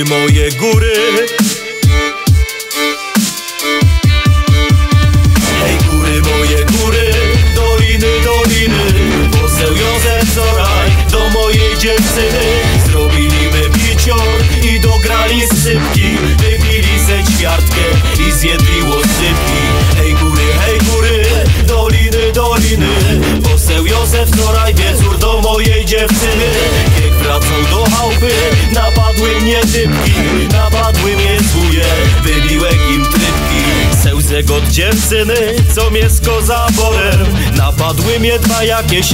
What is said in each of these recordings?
moje góry. Hej góry, moje góry, doliny, doliny. Poseł Józef Zoraj do mojej dziewczyny. Zrobiliby bicior i dograli sypki. Wypili ze ćwiartkę i zjedli łosypki. Hej góry, hej góry, doliny, doliny. Poseł Józef Zoraj napadły mnie typki Sełzek od dziewczyny, co mnie z kozaborem Napadły mnie dwa jakieś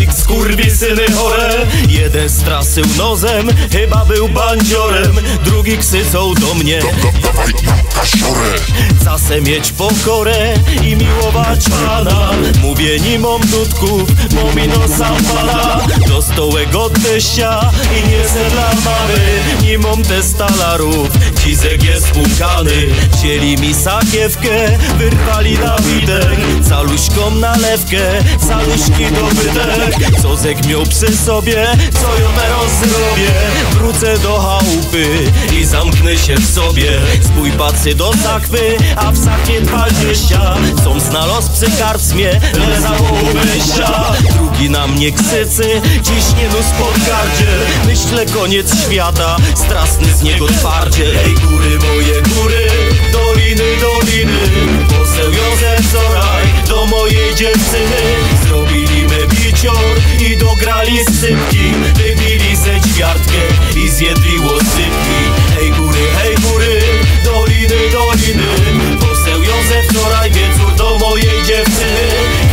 syny chore. Jeden straszył nozem, chyba był bandziorem. Drugi ksycą do mnie Dawaj nam kasiorę Czasem mieć pokorę i miłować Pana. Mówię nim om dudków, bo mi nosa pana Do stołek od teścia i nie se dla mamy Nim om te stalarów, cizek jest płukany. Wzięli mi sakiewkę, wyrwali na widek Caluśką nalewkę, caluśki dobytek Co zek miał przy sobie, co ją teraz zrobię Wrócę do chałupy i zamknę się w sobie. Spój pacy do sakwy, a w sakie dwadzieścia Są znalazł przy karcmie, leżało wyjścia Drugi na mnie ksycy, ciśnie nóż pod gardzie. Myślę koniec świata, strasny z niego twardzie. Ej góry, moje góry, doliny, doliny dograli sypki Wybili ze ćwiartkę i zjedli łosypki. Hej góry, hej góry, doliny, doliny. Poseł Józef wczoraj wieczór do mojej dziewczyny.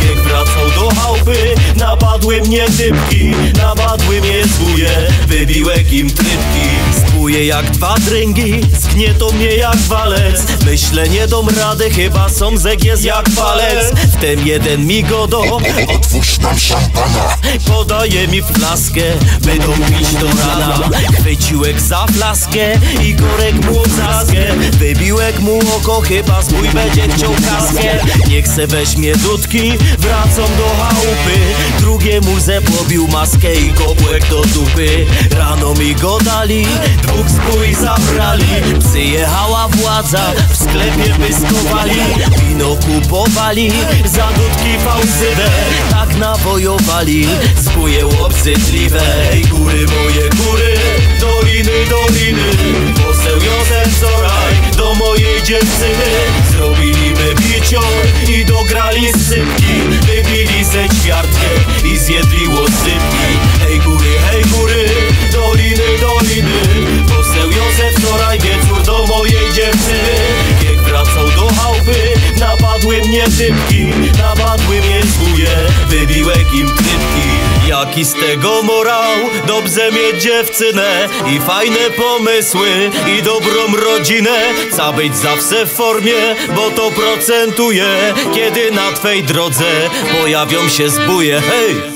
Jak wracał do chałupy, napadły mnie typki Napadły mnie zbóje, wybiłek im trypki Zbóje jak dwa dręgi, zgnietą mnie jak walec. Myślę nie dom rady, chyba są zeg jest jak palec. Wtem jeden mi go do Otwórz nam szampana. Podaje mi flaskę, będą pić do rana. Chwyciłek za flaskę i korek mu zaskę Wybiłek mu oko, chyba zbój będzie chciał kaskę. Niech se weźmie dudki, wracam do chałupy. Drugiemu zepłobił maskę i kobłek do dupy. Rano mi go dali, dwóch zbój zabrali. Przyjechała władza, w sklepie pyskowali. Wino kupowali, za dudki fałszywe. Tak nawojowali, zbóje obrzydliwe. Góry, moje góry, doliny, doliny. Poseł Józef Zoraj do mojej dziewczyny. Zrobiliby bicior i dograli sypki. Wypili ze ćwiartkę i zjedli łosypki doliny, doliny. Poseł Józef Zoraj wieczór do mojej dziewczyny. Jak wracał do chałupy, napadły mnie typki Napadły mnie zbóje, wybiłek im trypki Jaki z tego morał, dobrze mieć dziewczynę I fajne pomysły, i dobrą rodzinę. Ca być zawsze w formie, bo to procentuje. Kiedy na twej drodze pojawią się zbóje Hej!